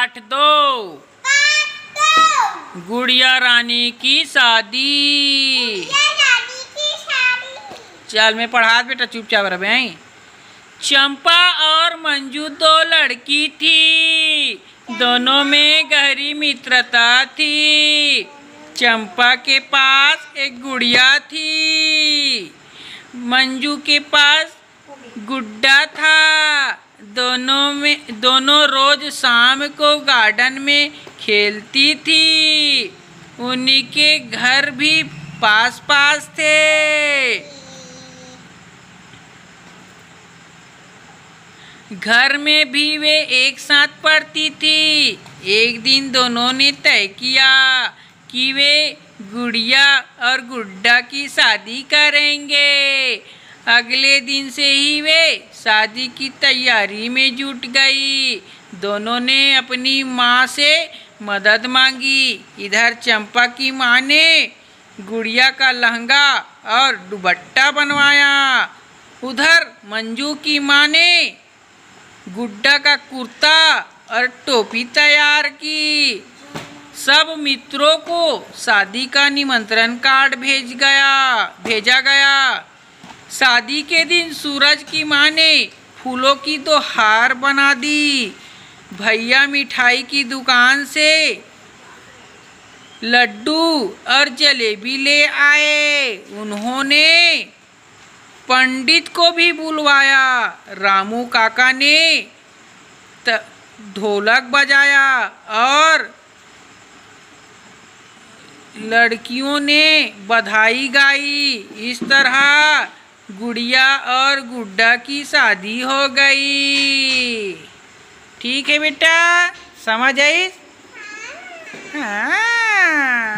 पाठ दो। गुड़िया रानी की शादी। चल मैं पढ़ा बेटा, चुपचाप रहे चंपा और मंजू दो लड़की थी। दोनों में गहरी मित्रता थी। चंपा के पास एक गुड़िया थी। मंजू के पास गुड्डा था। में दोनों रोज शाम को गार्डन में खेलती थी। उन्हीं के घर भी पास पास थे। घर में भी वे एक साथ पढ़ती थी। एक दिन दोनों ने तय किया कि वे गुड़िया और गुड्डा की शादी करेंगे। अगले दिन से ही वे शादी की तैयारी में जुट गई। दोनों ने अपनी माँ से मदद मांगी। इधर चंपा की माँ ने गुड़िया का लहंगा और दुबट्टा बनवाया। उधर मंजू की माँ ने गुड्डा का कुर्ता और टोपी तैयार की। सब मित्रों को शादी का निमंत्रण कार्ड भेज गया, भेजा गया। शादी के दिन सूरज की माँ ने फूलों की तो हार बना दी। भैया मिठाई की दुकान से लड्डू और जलेबी ले आए। उन्होंने पंडित को भी बुलवाया। रामू काका ने ढोलक बजाया और लड़कियों ने बधाई गाई। इस तरह गुड़िया और गुड्डा की शादी हो गई। ठीक है बेटा? समझ आई? हाँ।